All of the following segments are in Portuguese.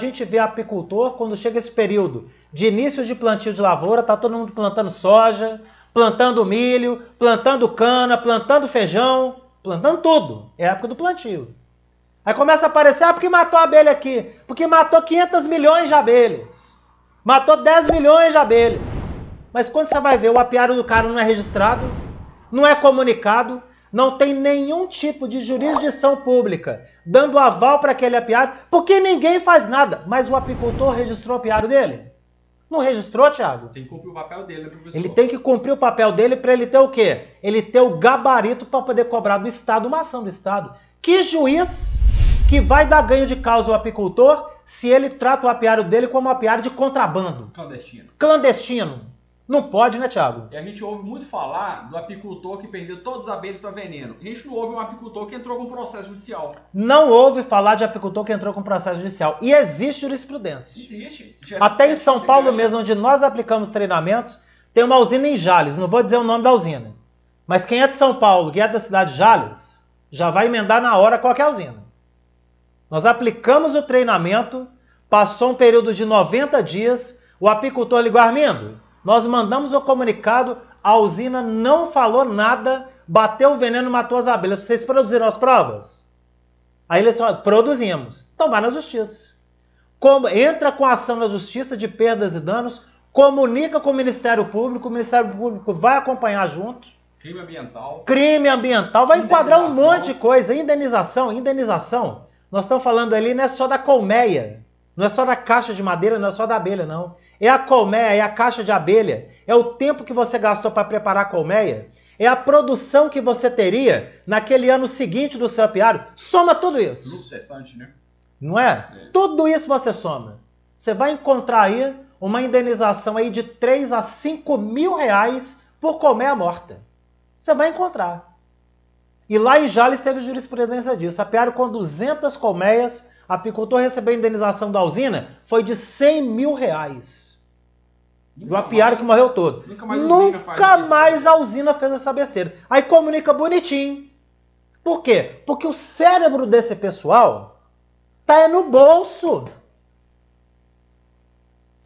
gente vê apicultor quando chega esse período de início de plantio de lavoura, tá todo mundo plantando soja, plantando milho, plantando cana, plantando feijão, plantando tudo. É a época do plantio. Aí começa a aparecer, ah, porque matou a abelha aqui? Porque matou 500 milhões de abelhas. Matou 10 milhões de abelhas. Mas quando você vai ver, o apiário do cara não é registrado, não é comunicado, não tem nenhum tipo de jurisdição pública dando aval para aquele apiário, porque ninguém faz nada. Mas o apicultor registrou o apiário dele? Não registrou, Thiago? Tem que cumprir o papel dele, né, professor? Ele tem que cumprir o papel dele para ele ter o quê? Ele ter o gabarito para poder cobrar do Estado uma ação do Estado. Que juiz que vai dar ganho de causa ao apicultor se ele trata o apiário dele como um apiário de contrabando? Clandestino. Clandestino. Não pode, né, Thiago? E a gente ouve muito falar do apicultor que perdeu todos os abelhas para veneno. A gente não ouve um apicultor que entrou com processo judicial. Não ouve falar de apicultor que entrou com processo judicial. E existe jurisprudência. Existe. Até em São Paulo mesmo, onde nós aplicamos treinamentos, tem uma usina em Jales. Não vou dizer o nome da usina. Mas quem é de São Paulo, que é da cidade de Jales, já vai emendar na hora qualquer usina. Nós aplicamos o treinamento, passou um período de 90 dias, o apicultor ligou, Armindo, nós mandamos o comunicado, a usina não falou nada, bateu o veneno, matou as abelhas. Vocês produziram as provas? Aí eles falaram, produzimos. Vai na justiça. Como, entra com a ação na justiça de perdas e danos, comunica com o Ministério Público, o Ministério Público vai acompanhar junto. Crime ambiental. Crime ambiental, vai enquadrar um monte de coisa. Indenização, indenização. Nós estamos falando ali, não é só da colmeia, não é só da caixa de madeira, não é só da abelha, não. É a colmeia, é a caixa de abelha, é o tempo que você gastou para preparar a colmeia, é a produção que você teria naquele ano seguinte do seu apiário. Soma tudo isso. Lucro cessante, né? Não é? é? Tudo isso você soma. Você vai encontrar aí uma indenização aí de 3 a 5 mil reais por colmeia morta. Você vai encontrar. E lá em Jales teve jurisprudência disso. Apiário com 200 colmeias, apicultor recebeu a indenização da usina, foi de 100 mil reais. Do apiário que morreu todo. Nunca mais, nunca mais a usina fez essa besteira. Aí comunica bonitinho. Por quê? Porque o cérebro desse pessoal tá no bolso.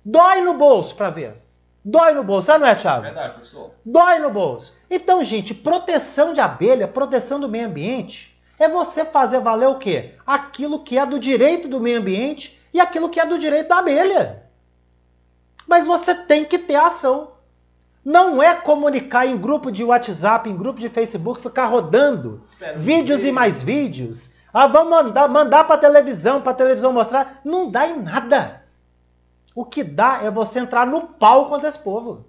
Dói no bolso para ver. Dói no bolso, ah, não é, Thiago? Verdade, professor. Dói no bolso. Então, gente, proteção de abelha, proteção do meio ambiente, é você fazer valer o quê? Aquilo que é do direito do meio ambiente e aquilo que é do direito da abelha. Mas você tem que ter ação. Não é comunicar em grupo de WhatsApp, em grupo de Facebook, ficar rodando Espero vídeos ver. e mais vídeos. Ah, vamos mandar, mandar para televisão, para televisão mostrar. Não dá em nada. O que dá é você entrar no pau contra esse povo.